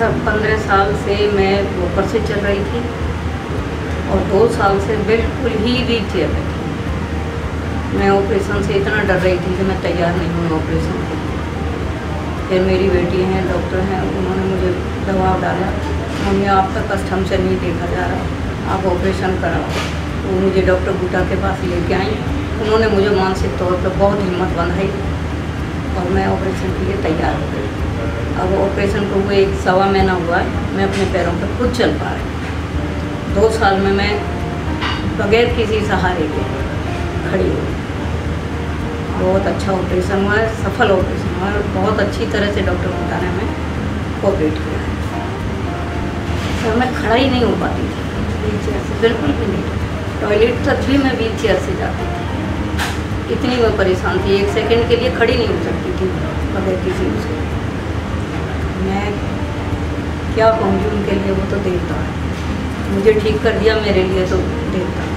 Sir पंद्रह साल से मैं ऊपर से चल रही थी और दो साल से बिल्कुल ही वीक चेयर में थी। मैं ऑपरेशन से इतना डर रही थी कि मैं तैयार नहीं हूँ ऑपरेशन के लिए। फिर मेरी बेटी हैं, डॉक्टर हैं, उन्होंने मुझे दबाव डाला। मम्मी आपका कष्ट हमसे नहीं देखा जा रहा। आप ऑपरेशन कराओ। वो मुझे डॉक्टर बूटा के पास लेके आई। उन्होंने मुझे मानसिक तौर पर बहुत हिम्मत बनाई मैं ऑपरेशन के लिए तैयार हो। गई अब ऑपरेशन को हुए एक सवा महीना हुआ है मैं अपने पैरों पर खुद चल पा रही दो साल में मैं बगैर किसी सहारे के खड़ी हुई बहुत अच्छा ऑपरेशन हुआ है, सफल ऑपरेशन हुआ है बहुत अच्छी तरह से डॉक्टर बूटा ने हमें कोऑपरेट किया है। सर मैं खड़ा ही नहीं हो पाती। थी चेयर से बिल्कुल भी नहीं। टॉयलेट तक भी मैं व्हील चेयर से जाती थी इतनी वो परेशान थी, एक सेकंड के लिए खड़ी नहीं हो सकती थी बगैर किसी उसके मैं क्या कहूँगी उनके लिए वो तो देवता है। मुझे ठीक कर दिया मेरे लिए तो देवता